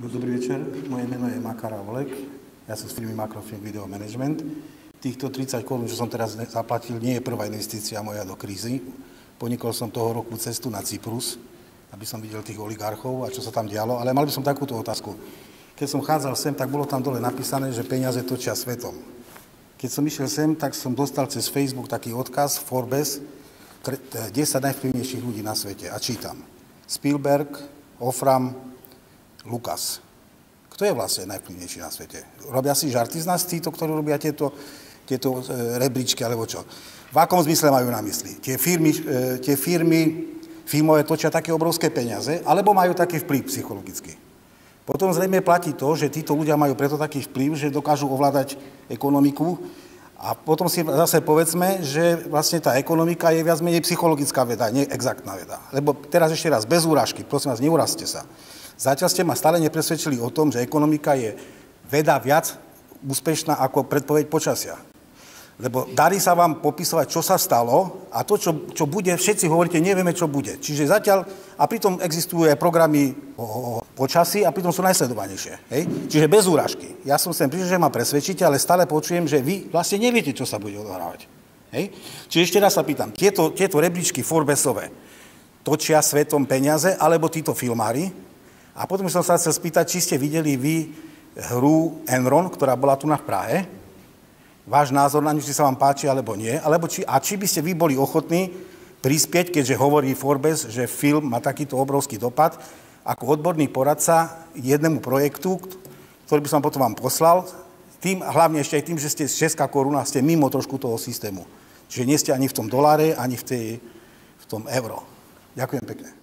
Dobrý večer, moje meno je Makara Volek, ja som z firmy Macrofilm Video Management. Týchto 30 korún, čo som teraz zaplatil, nie je prvá investícia moja do krízy. Ponikol som toho roku cestu na Cyprus, aby som videl tých oligarchov a čo sa tam dialo, ale mal by som takúto otázku. Keď som chádzal sem, tak bolo tam dole napísané, že peniaze točia svetom. Keď som išiel sem, tak som dostal cez Facebook taký odkaz Forbes, 10 najvplyvnejších ľudí na svete a čítam. Spielberg, Ofram, Lukas. Kto je vlastne najvplyvnejší na svete? Robia si žarty z nás títo, ktorí robia tieto, tieto e, rebríčky, alebo čo? V akom zmysle majú na mysli? Tie firmy, e, tie firmy filmové točia také obrovské peniaze, alebo majú taký vplyv psychologicky? Potom zrejme platí to, že títo ľudia majú preto taký vplyv, že dokážu ovládať ekonomiku, a potom si zase povedzme, že vlastne tá ekonomika je viac menej psychologická veda, nie exaktná veda. Lebo teraz ešte raz, bez úražky, prosím vás, neurazte sa. Zatiaľ ste ma stále nepresvedčili o tom, že ekonomika je veda viac úspešná ako predpoveď počasia. Lebo darí sa vám popisovať, čo sa stalo a to, čo, čo bude, všetci hovoríte, nevieme, čo bude. Čiže zatiaľ, a pritom existujú aj programy o, o počasí a pritom sú najsledovanejšie. Hej? Čiže bez úražky. Ja som sem prišiel, že ma presvedčíte, ale stále počujem, že vy vlastne neviete, čo sa bude odohrávať. Hej? Čiže ešte raz sa pýtam, tieto, tieto rebríčky Forbesové točia svetom peniaze, alebo títo filmári? A potom som sa chcel spýtať, či ste videli vy hru Enron, ktorá bola tu na Prahe, váš názor na ňu, či sa vám páči alebo nie, alebo či, a či by ste vy boli ochotní prispieť, keďže hovorí Forbes, že film má takýto obrovský dopad, ako odborný poradca jednému projektu, ktorý by som potom vám poslal, tým, hlavne ešte aj tým, že ste česká koruna, ste mimo trošku toho systému. Čiže nie ste ani v tom doláre, ani v, tej, v tom euro. Ďakujem pekne.